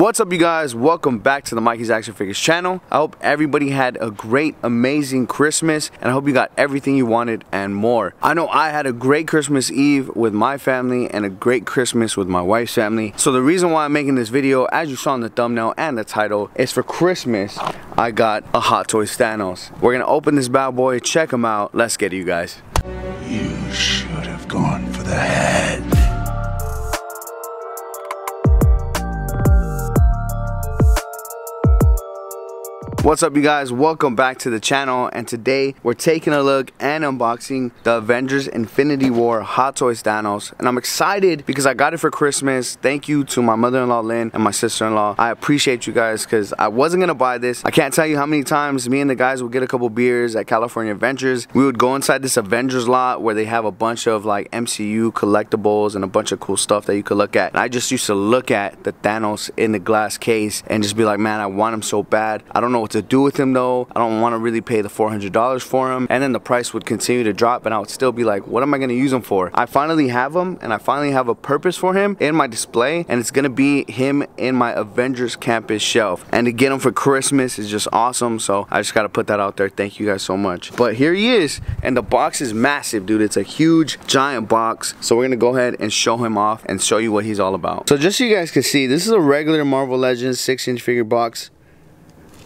What's up you guys? Welcome back to the Mikey's Action Figures channel. I hope everybody had a great, amazing Christmas and I hope you got everything you wanted and more. I know I had a great Christmas Eve with my family and a great Christmas with my wife's family. So the reason why I'm making this video, as you saw in the thumbnail and the title, is for Christmas I got a Hot Toys Thanos. We're gonna open this bad boy, check him out. Let's get it you guys. You should have gone for the head. What's up you guys? Welcome back to the channel and today we're taking a look and unboxing the Avengers Infinity War Hot Toys Thanos and I'm excited because I got it for Christmas. Thank you to my mother-in-law Lynn and my sister-in-law. I appreciate you guys because I wasn't gonna buy this. I can't tell you how many times me and the guys would get a couple beers at California Adventures. We would go inside this Avengers lot where they have a bunch of like MCU collectibles and a bunch of cool stuff that you could look at. And I just used to look at the Thanos in the glass case and just be like, man, I want him so bad. I don't know what to do with him though. I don't want to really pay the $400 for him. And then the price would continue to drop and I would still be like, what am I going to use him for? I finally have him and I finally have a purpose for him in my display and it's going to be him in my Avengers Campus shelf. And to get him for Christmas is just awesome. So I just got to put that out there. Thank you guys so much. But here he is and the box is massive, dude. It's a huge, giant box. So we're going to go ahead and show him off and show you what he's all about. So just so you guys can see, this is a regular Marvel Legends 6 inch figure box.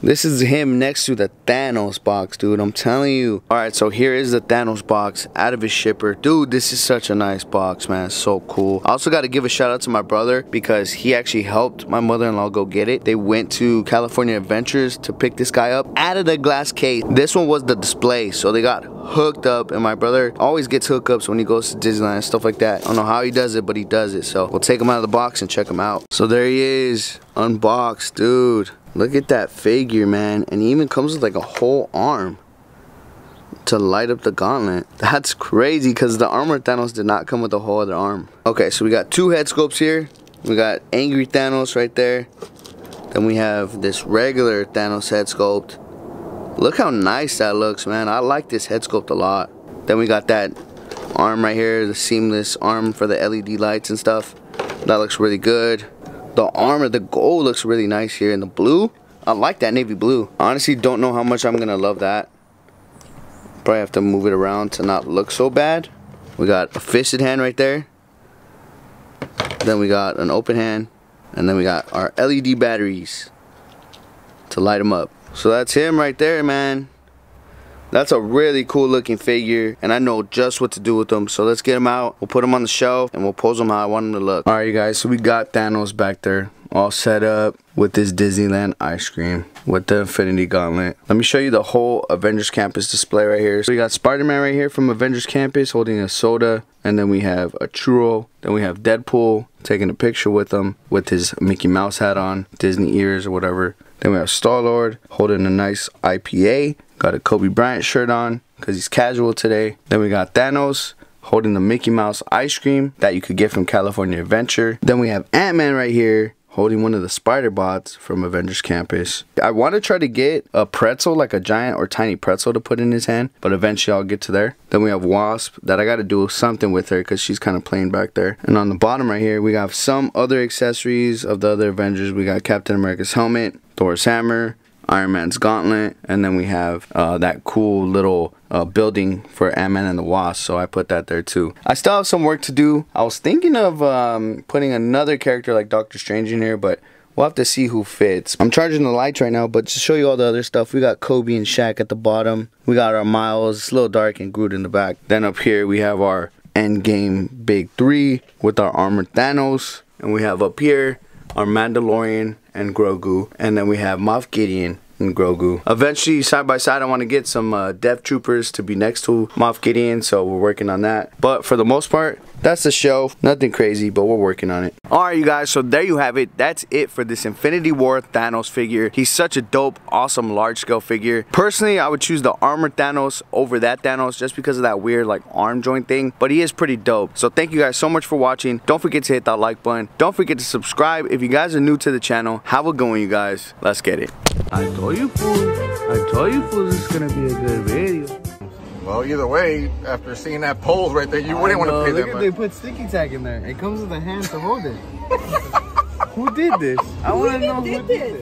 This is him next to the Thanos box, dude. I'm telling you. Alright, so here is the Thanos box out of his shipper. Dude, this is such a nice box, man. so cool. I also got to give a shout out to my brother because he actually helped my mother-in-law go get it. They went to California Adventures to pick this guy up out of the glass case. This one was the display, so they got hooked up and my brother always gets hookups when he goes to Disneyland and stuff like that. I don't know how he does it, but he does it. So we'll take him out of the box and check him out. So there he is, unboxed, dude. Look at that figure, man. And he even comes with like a whole arm to light up the gauntlet. That's crazy because the armor Thanos did not come with a whole other arm. Okay, so we got two head sculpts here. We got Angry Thanos right there. Then we have this regular Thanos head sculpt. Look how nice that looks, man. I like this head sculpt a lot. Then we got that arm right here, the seamless arm for the LED lights and stuff. That looks really good. The armor, the gold looks really nice here. And the blue, I like that navy blue. Honestly, don't know how much I'm going to love that. Probably have to move it around to not look so bad. We got a fisted hand right there. Then we got an open hand. And then we got our LED batteries to light them up. So that's him right there, man. That's a really cool looking figure and I know just what to do with them. So let's get them out. We'll put them on the shelf and we'll pose them how I want them to look. Alright you guys, so we got Thanos back there all set up with this Disneyland ice cream with the Infinity Gauntlet. Let me show you the whole Avengers Campus display right here. So we got Spider-Man right here from Avengers Campus holding a soda and then we have a churro. Then we have Deadpool taking a picture with him with his Mickey Mouse hat on, Disney ears or whatever. Then we have Star-Lord holding a nice IPA Got a Kobe Bryant shirt on because he's casual today. Then we got Thanos holding the Mickey Mouse ice cream that you could get from California Adventure. Then we have Ant-Man right here holding one of the spider bots from Avengers Campus. I want to try to get a pretzel, like a giant or tiny pretzel to put in his hand, but eventually I'll get to there. Then we have Wasp that I got to do something with her because she's kind of playing back there. And on the bottom right here, we have some other accessories of the other Avengers. We got Captain America's helmet, Thor's hammer, Iron Man's gauntlet, and then we have uh, that cool little uh, building for Ant-Man and the Wasp, so I put that there too. I still have some work to do. I was thinking of um, putting another character like Doctor Strange in here, but we'll have to see who fits. I'm charging the lights right now, but to show you all the other stuff, we got Kobe and Shaq at the bottom. We got our Miles, it's a little dark, and Groot in the back. Then up here, we have our Endgame Big Three with our Armored Thanos. And we have up here our Mandalorian and Grogu. And then we have Moff Gideon and Grogu. Eventually, side by side, I want to get some uh, Death Troopers to be next to Moff Gideon, so we're working on that. But for the most part, that's the show. Nothing crazy, but we're working on it. Alright, you guys, so there you have it. That's it for this Infinity War Thanos figure. He's such a dope, awesome, large-scale figure. Personally, I would choose the armored Thanos over that Thanos just because of that weird, like, arm joint thing. But he is pretty dope. So thank you guys so much for watching. Don't forget to hit that like button. Don't forget to subscribe. If you guys are new to the channel, have a good one, you guys. Let's get it. I told you, fool. I told you, fool, this is gonna be a good video. Well, either way, after seeing that pole right there, you wouldn't want to pay Look that at they put sticky tack in there. It comes with a hand to hold it. Who did this? I want to know Who who did this?